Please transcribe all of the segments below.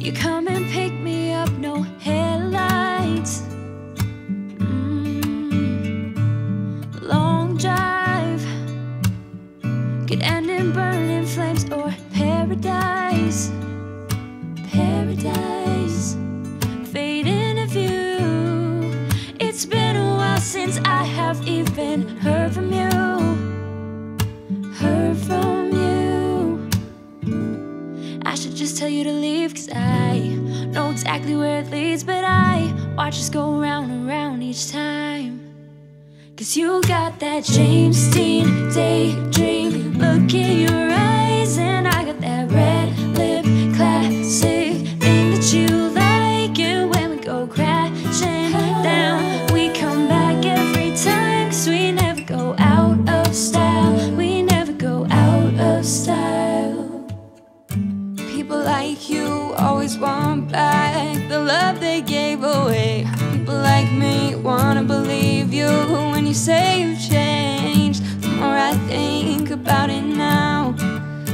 You come and pick me up, no headlights. Mm. Long drive could end in burning flames or paradise. Paradise fade into view. It's been a while since I have even heard from you. Just tell you to leave, cause I know exactly where it leads, but I watch us go round and round each time. Cause you got that James Dean daydream like you always want back the love they gave away. People like me wanna believe you when you say you've changed. The more I think about it now,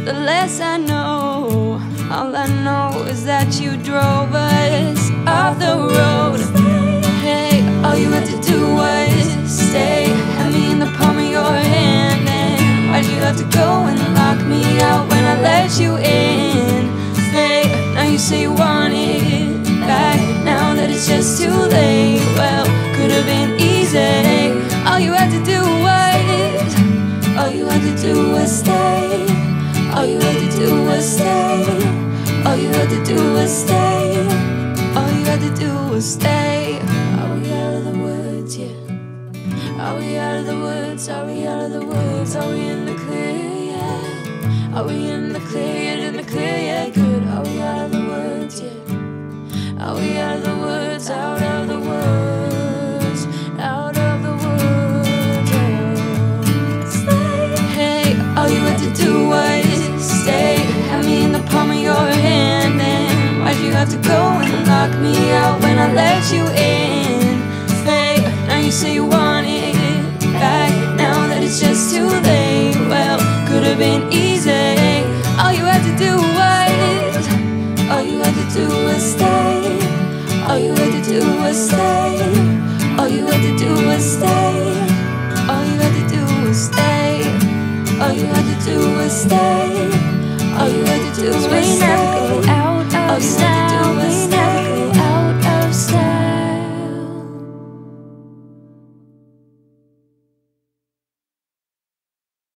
the less I know. All I know is that you drove us off the road. Say you want it back. Now that it's just too late. Well, could have been easy. All you had to do was, all you had to do was stay. All you had to do was stay. All you had to do was stay. All you had to do was stay. Are we out of the woods? Yeah. Are we out of the woods? Are we out of the woods? Are we in the clear? Yeah. Are we in the clear? Yet in the clear? Have to go and lock me out when I let you in? Stay. Now you say you want it back. Now that it's just too late. Well, could have been easy. All you had to do was. All you had to do was stay. All you had to do was stay. All you had to do was stay. All you had to do was stay. All you had to do was stay. All you had to do was